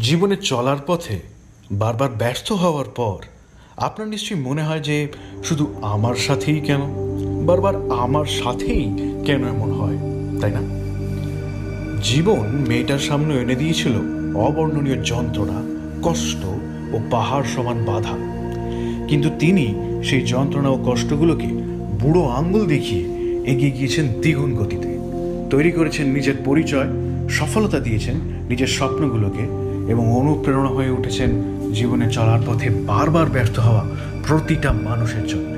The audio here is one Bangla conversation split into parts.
জীবনে চলার পথে, বারবার ব্যর্থ হওয়ার পর, আপনার নিশ্চয়ই মনে হয় যে শুধু আমার সাথেই কেন? বারবার আমার সাথেই কেন এমন হয়, তাই না? জীবন মেয়েটার সামনে এনে দিয়েছিল অবর্ণনীয় যন্ত্রণা, কষ্ট ও পাহাড় সমান বাধা। কিন্তু তিনি সেই যন্ত্রণা ও কষ্টগুলোকে বুড়ো আঙ্গুল দেখিয়ে এগিয়ে গিয়েছেন দ্বিগুণ গতিতে। তৈরি করেছেন নিজের পরিচয়, সফলতা দিয়েছেন নিজের স্বপ্নগুলোকে এবং অনুপ্রেরণা হয়ে উঠেছেন জীবনে চলার পথে বারবার ব্যর্থ হওয়া প্রতিটা মানুষের জন্য।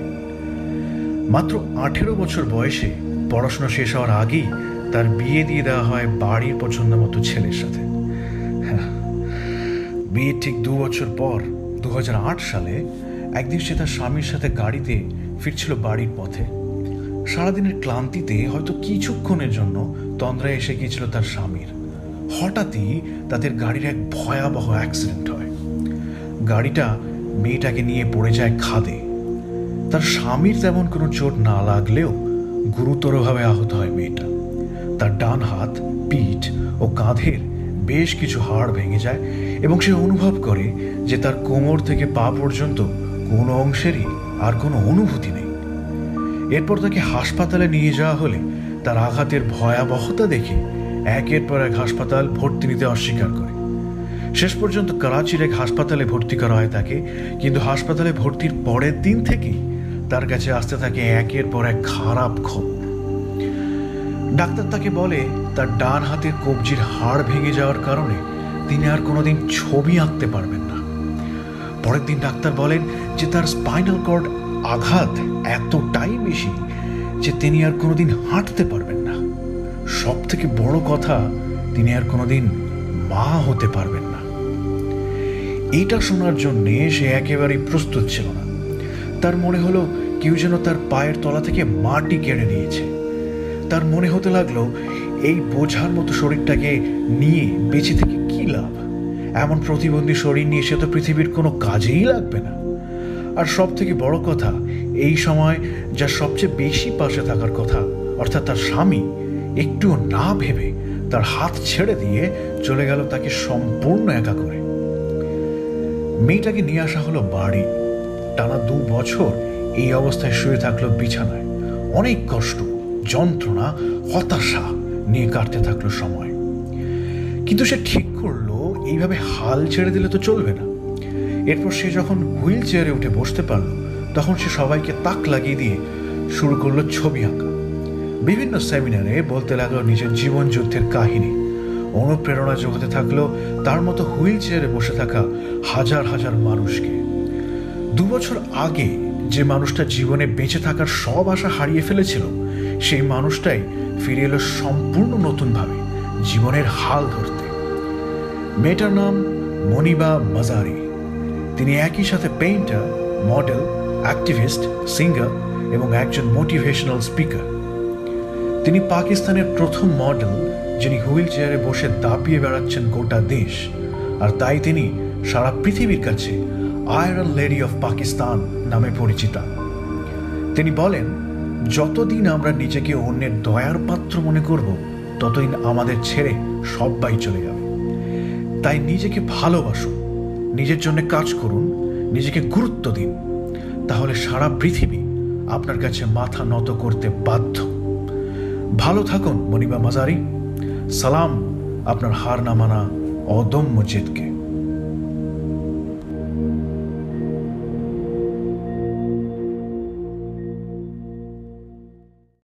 মাত্র আঠেরো বছর বয়সে পড়াশোনা শেষ হওয়ার আগেই তার বিয়ে দিয়ে দেওয়া হয় বাড়ির পছন্দ মতো ছেলের সাথে। হ্যাঁ, বিয়ের ঠিক দু বছর পর দু হাজার আট সালে একদিন সে তার স্বামীর সাথে গাড়িতে ফিরছিল বাড়ির পথে। সারাদিনের ক্লান্তিতে হয়তো কিছুক্ষণের জন্য তন্দ্রায় এসে গিয়েছিল তার স্বামীর। হঠাৎই তাদের গাড়ির এক ভয়াবহ অ্যাক্সিডেন্ট হয়। গাড়িটা মেয়েটাকে নিয়ে পড়ে যায় খাদে। তার স্বামীর তেমন কোনো চোট না লাগলেও গুরুতরভাবে আহত হয় মেয়েটা। তার ডান হাত, পিঠ ও কাঁধের বেশ কিছু হাড় ভেঙে যায় এবং সে অনুভব করে যে তার কোমর থেকে পা পর্যন্ত কোনো অংশেরই আর কোনো অনুভূতি নেই। এরপর তাকে হাসপাতালে নিয়ে যাওয়া হলে তার আঘাতের ভয়াবহতা দেখে একের পর এক হাসপাতাল ভর্তি নিতে অস্বীকার করে। শেষ পর্যন্ত করাচির এক হাসপাতালে ভর্তি করা হয় তাকে, কিন্তু হাসপাতালে ভর্তির পরের দিন থেকেই তার কাছে আসতে থাকে একের পর এক খারাপ খবর। ডাক্তার তাকে বলে, তার ডান হাতের কবজির হাড় ভেঙে যাওয়ার কারণে তিনি আর কোনোদিন ছবি আঁকতে পারবেন না। পরের দিন ডাক্তার বলেন যে তার স্পাইনাল কর্ড আঘাত এতটাই বেশি যে তিনি আর কোনোদিন হাঁটতে পারবেন সব থেকে বড় কথা, তিনি আর কোনোদিন মা হতে পারবেন না। এইটা শোনার জন্যে সে একেবারেই প্রস্তুত ছিল না। তার মনে হলো কেউ যেন তার পায়ের তলা থেকে মাটি কেড়ে নিয়েছে। তার মনে হতে লাগল, এই বোঝার মতো শরীরটাকে নিয়ে বেঁচে থেকে কী লাভ? এমন প্রতিবন্ধী শরীর নিয়ে সে তো পৃথিবীর কোনো কাজেই লাগবে না। আর সব থেকে বড় কথা, এই সময় যা সবচেয়ে বেশি পাশে থাকার কথা, অর্থাৎ তার স্বামী একটুও না ভেবে তার হাত ছেড়ে দিয়ে চলে গেল তাকে সম্পূর্ণ একা করে। মেয়েটাকে নিয়ে আসা হলো বাড়ি। টানা দু বছর এই অবস্থায় শুয়ে থাকল বিছানায়। অনেক কষ্ট, যন্ত্রণা, হতাশা নিয়ে কাটতে থাকল সময়। কিন্তু সে ঠিক করল, এইভাবে হাল ছেড়ে দিলে তো চলবে না। এরপর সে যখন হুইল চেয়ারে উঠে বসতে পারল, তখন সে সবাইকে তাক লাগিয়ে দিয়ে শুরু করল ছবি আঁকা। বিভিন্ন সেমিনারে বলতে লাগল নিজের জীবন যুদ্ধের কাহিনী। অনুপ্রেরণা জোগাতে থাকল তার মতো হুইল চেয়ারে বসে থাকা হাজার হাজার মানুষকে। দু বছর আগে যে মানুষটা জীবনে বেঁচে থাকার সব আশা হারিয়ে ফেলেছিল, সেই মানুষটাই ফিরে এলো সম্পূর্ণ নতুনভাবে, জীবনের হাল ধরতে। মেয়েটার নাম মনিবা মাজারি। তিনি একই সাথে পেইন্টার মডেল অ্যাক্টিভিস্ট সিঙ্গার এবং একজন মোটিভেশনাল স্পিকার তিনি পাকিস্তানের প্রথম মডেল, যিনি হুইল চেয়ারে বসে দাপিয়ে বেড়াচ্ছেন গোটা দেশ। আর তাই তিনি সারা পৃথিবীর কাছে আয়রন লেডি অফ পাকিস্তান নামে পরিচিতা। তিনি বলেন, যতদিন আমরা নিজেকে অন্যের দয়ার পাত্র মনে করব, ততদিন আমাদের ছেড়ে সবাই চলে যাবে। তাই নিজেকে ভালোবাসুন, নিজের জন্য কাজ করুন, নিজেকে গুরুত্ব দিন। তাহলে সারা পৃথিবী আপনার কাছে মাথা নত করতে বাধ্য ভালো থাকুন মনিবা মাজারি। সালাম আপনার হার না মানা অদম্য জেদকে।